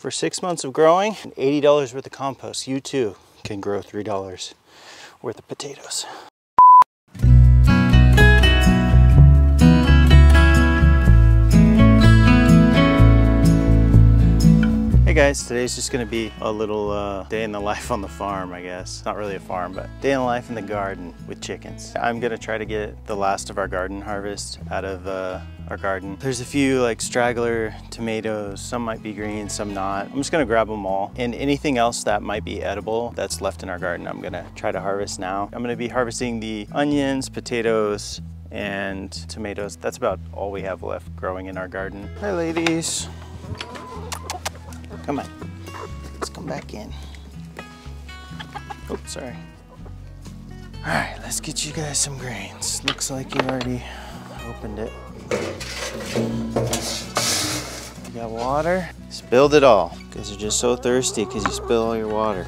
For six months of growing and $80 worth of compost, you too can grow $3 worth of potatoes. Hey guys, today's just gonna be a little uh, day in the life on the farm, I guess. Not really a farm, but day in the life in the garden with chickens. I'm gonna try to get the last of our garden harvest out of uh, our garden. There's a few like straggler tomatoes, some might be green, some not. I'm just gonna grab them all. And anything else that might be edible that's left in our garden, I'm gonna try to harvest now. I'm gonna be harvesting the onions, potatoes, and tomatoes. That's about all we have left growing in our garden. Hi ladies. Come on. Let's come back in. Oh, sorry. All right, let's get you guys some grains. Looks like you already opened it. You got water? Spilled it all. Because you're just so thirsty because you spill all your water.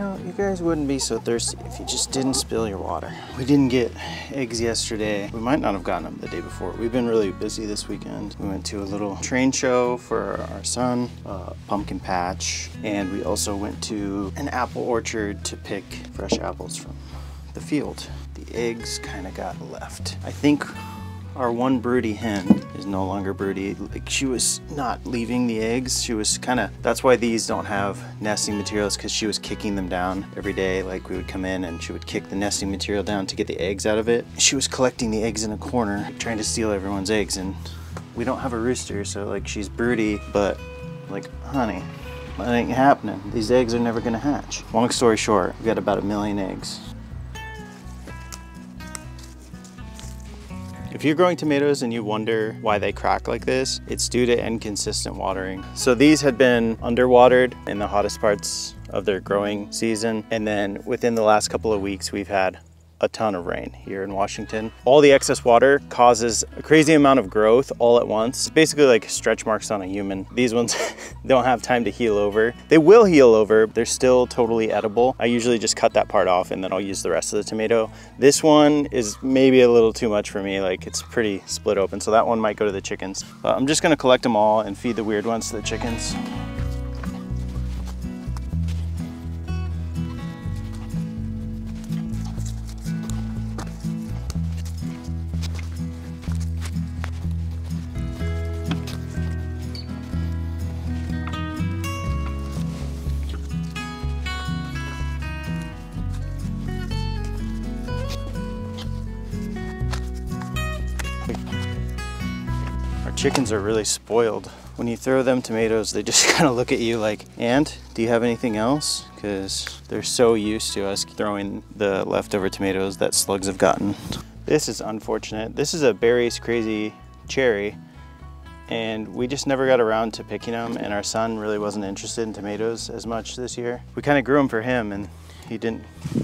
Know, you guys wouldn't be so thirsty if you just didn't spill your water. We didn't get eggs yesterday. We might not have gotten them the day before. We've been really busy this weekend. We went to a little train show for our son, a pumpkin patch, and we also went to an apple orchard to pick fresh apples from the field. The eggs kind of got left. I think our one broody hen is no longer broody. Like she was not leaving the eggs. She was kind of, that's why these don't have nesting materials because she was kicking them down every day. Like we would come in and she would kick the nesting material down to get the eggs out of it. She was collecting the eggs in a corner, trying to steal everyone's eggs. And we don't have a rooster, so like she's broody, but like, honey, that ain't happening. These eggs are never gonna hatch. Long story short, we've got about a million eggs. If you're growing tomatoes and you wonder why they crack like this, it's due to inconsistent watering. So these had been underwatered in the hottest parts of their growing season. And then within the last couple of weeks, we've had a ton of rain here in Washington. All the excess water causes a crazy amount of growth all at once. Basically like stretch marks on a human. These ones don't have time to heal over. They will heal over. They're still totally edible. I usually just cut that part off and then I'll use the rest of the tomato. This one is maybe a little too much for me. Like it's pretty split open. So that one might go to the chickens. But I'm just gonna collect them all and feed the weird ones to the chickens. Our chickens are really spoiled. When you throw them tomatoes, they just kind of look at you like, and do you have anything else? Because they're so used to us throwing the leftover tomatoes that slugs have gotten. This is unfortunate. This is a Barry's Crazy Cherry, and we just never got around to picking them, and our son really wasn't interested in tomatoes as much this year. We kind of grew them for him, and he didn't, he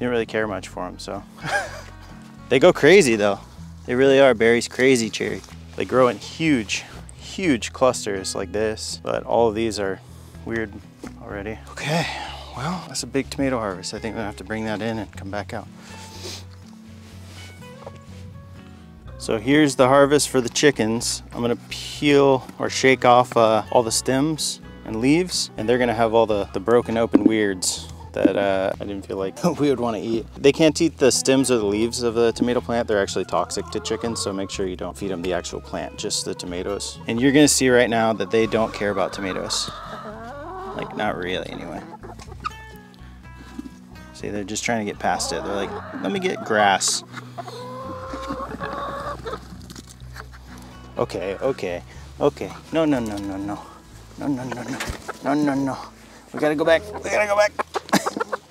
didn't really care much for them, so. they go crazy though. They really are Barry's Crazy Cherry. They grow in huge, huge clusters like this, but all of these are weird already. Okay, well, that's a big tomato harvest. I think we're gonna have to bring that in and come back out. So here's the harvest for the chickens. I'm gonna peel or shake off uh, all the stems and leaves, and they're gonna have all the, the broken open weirds that uh, I didn't feel like we would want to eat. They can't eat the stems or the leaves of the tomato plant. They're actually toxic to chickens, so make sure you don't feed them the actual plant, just the tomatoes. And you're gonna see right now that they don't care about tomatoes. Like, not really anyway. See, they're just trying to get past it. They're like, let me get grass. Okay, okay, okay. No, no, no, no, no. No, no, no, no. No, no, no. We gotta go back. We gotta go back.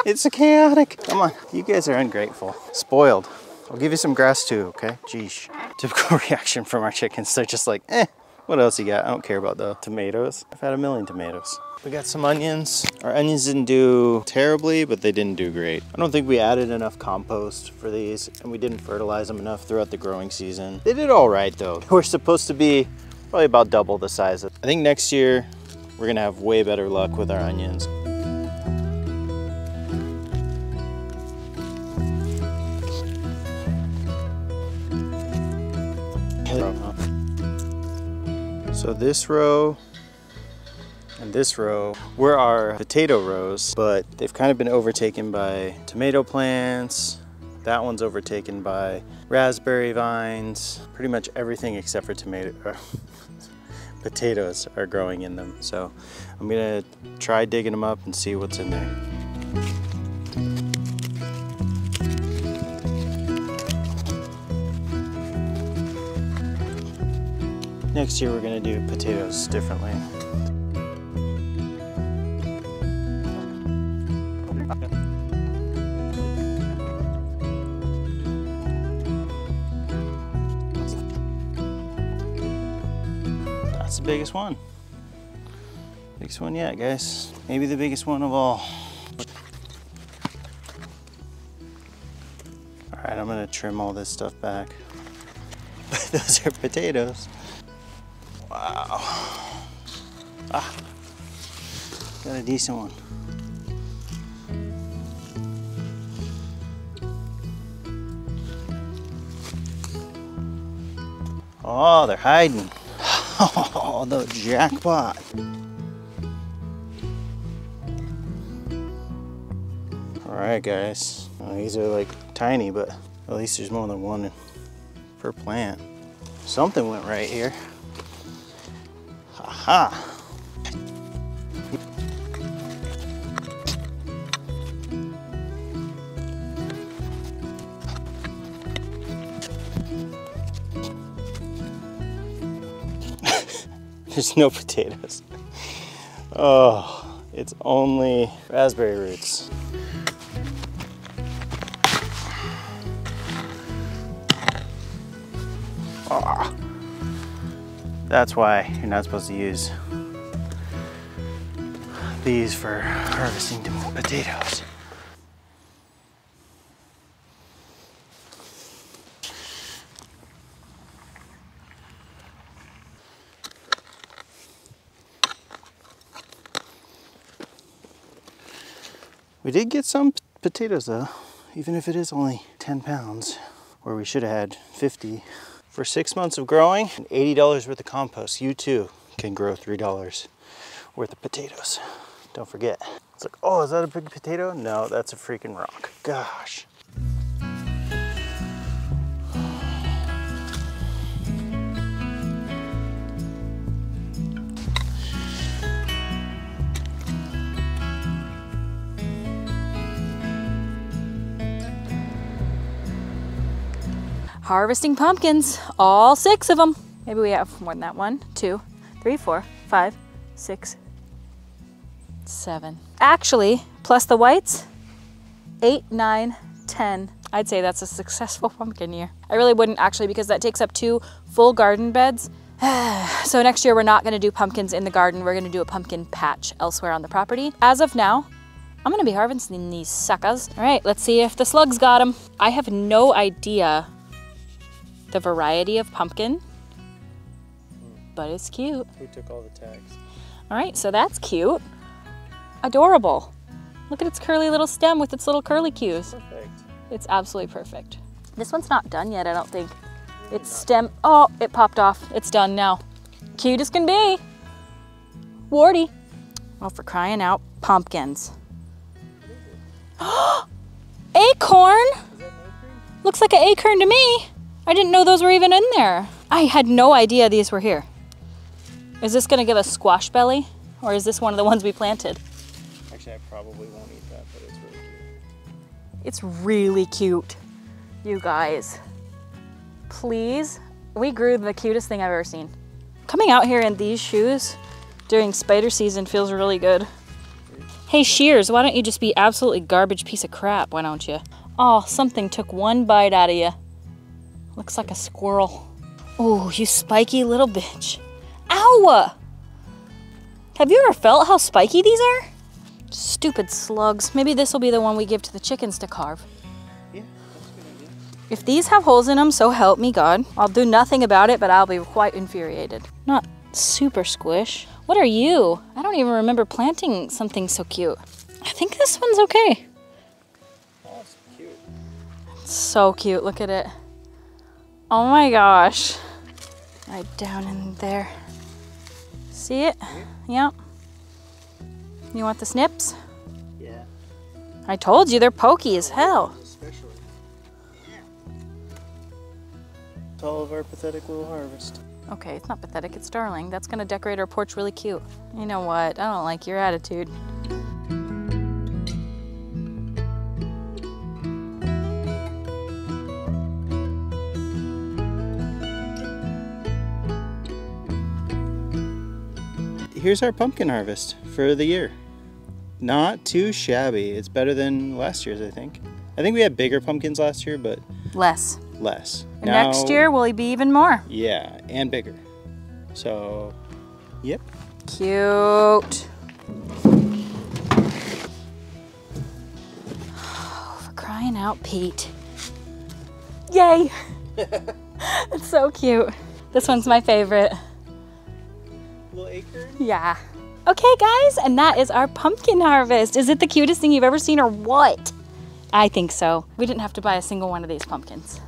It's chaotic. Come on. You guys are ungrateful. Spoiled. I'll give you some grass too, okay? Geesh. Typical reaction from our chickens. They're just like, eh, what else you got? I don't care about the tomatoes. I've had a million tomatoes. We got some onions. Our onions didn't do terribly, but they didn't do great. I don't think we added enough compost for these, and we didn't fertilize them enough throughout the growing season. They did all right though. We're supposed to be probably about double the size. Of, I think next year we're gonna have way better luck with our onions. So this row and this row were our potato rows, but they've kind of been overtaken by tomato plants. That one's overtaken by raspberry vines. Pretty much everything except for tomato, uh, potatoes are growing in them. So I'm gonna try digging them up and see what's in there. Next year we're gonna do potatoes differently. That's the biggest one. Biggest one yet, guys. Maybe the biggest one of all. All right, I'm gonna trim all this stuff back. Those are potatoes. Wow. Ah, got a decent one. Oh, they're hiding. Oh, the jackpot. All right, guys. Well, these are like tiny, but at least there's more than one per plant. Something went right here. Aha. There's no potatoes. Oh, it's only raspberry roots. Ah. That's why you're not supposed to use these for harvesting potatoes. We did get some potatoes though, even if it is only 10 pounds, where we should have had 50. For six months of growing and $80 worth of compost, you too can grow $3 worth of potatoes. Don't forget. It's like, oh, is that a big potato? No, that's a freaking rock. Gosh. Harvesting pumpkins, all six of them. Maybe we have more than that. One, two, three, four, five, six, seven. Actually, plus the whites, eight, nine, ten. I'd say that's a successful pumpkin year. I really wouldn't actually because that takes up two full garden beds. so next year we're not gonna do pumpkins in the garden. We're gonna do a pumpkin patch elsewhere on the property. As of now, I'm gonna be harvesting these suckers. All right, let's see if the slugs got them. I have no idea the variety of pumpkin, but it's cute. We took all the tags. All right, so that's cute. Adorable. Look at its curly little stem with its little curly cues. Perfect. It's absolutely perfect. This one's not done yet, I don't think. It's stem, oh, it popped off. It's done now. Cute as can be. Warty. Oh, for crying out, pumpkins. acorn? Looks like an acorn to me. I didn't know those were even in there. I had no idea these were here. Is this gonna give us squash belly? Or is this one of the ones we planted? Actually, I probably won't eat that, but it's really cute. It's really cute, you guys. Please, we grew the cutest thing I've ever seen. Coming out here in these shoes during spider season feels really good. Hey Shears, why don't you just be absolutely garbage piece of crap, why don't you? Oh, something took one bite out of you. Looks like a squirrel. Oh, you spiky little bitch. Ow! Have you ever felt how spiky these are? Stupid slugs. Maybe this will be the one we give to the chickens to carve. Yeah, that's a good idea. If these have holes in them, so help me God. I'll do nothing about it, but I'll be quite infuriated. Not super squish. What are you? I don't even remember planting something so cute. I think this one's okay. Oh, it's cute. So cute, look at it. Oh my gosh. Right down in there. See it? Yep. You want the snips? Yeah. I told you they're pokey as hell. Especially. It's all of our pathetic little harvest. Okay, it's not pathetic, it's darling. That's gonna decorate our porch really cute. You know what? I don't like your attitude. Here's our pumpkin harvest for the year. Not too shabby. It's better than last year's, I think. I think we had bigger pumpkins last year, but Less. less. And Next year will he be even more. Yeah, and bigger. So, yep. Cute. For crying out, Pete. Yay! it's so cute. This one's my favorite. Little acorn. Yeah. Okay, guys, and that is our pumpkin harvest. Is it the cutest thing you've ever seen or what? I think so. We didn't have to buy a single one of these pumpkins.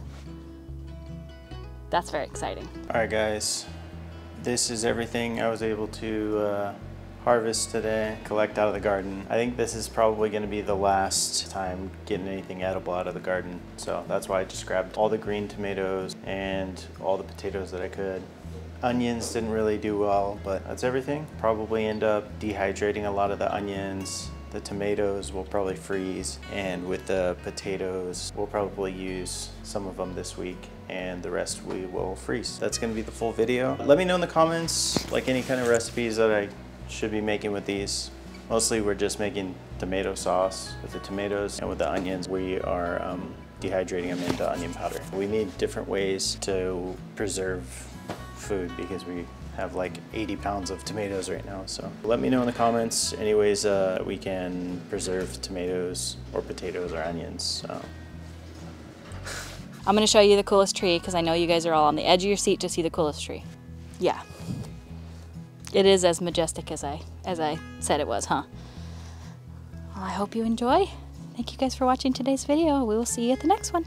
That's very exciting. All right, guys. This is everything I was able to uh, harvest today, collect out of the garden. I think this is probably going to be the last time getting anything edible out of the garden. So that's why I just grabbed all the green tomatoes and all the potatoes that I could. Onions didn't really do well, but that's everything. Probably end up dehydrating a lot of the onions. The tomatoes will probably freeze, and with the potatoes, we'll probably use some of them this week, and the rest we will freeze. That's gonna be the full video. Let me know in the comments, like any kind of recipes that I should be making with these. Mostly we're just making tomato sauce with the tomatoes, and with the onions, we are um, dehydrating them into onion powder. We need different ways to preserve food because we have like 80 pounds of tomatoes right now. So let me know in the comments any ways uh, we can preserve tomatoes or potatoes or onions. So. I'm gonna show you the coolest tree because I know you guys are all on the edge of your seat to see the coolest tree. Yeah. It is as majestic as I as I said it was, huh? Well, I hope you enjoy. Thank you guys for watching today's video. We will see you at the next one.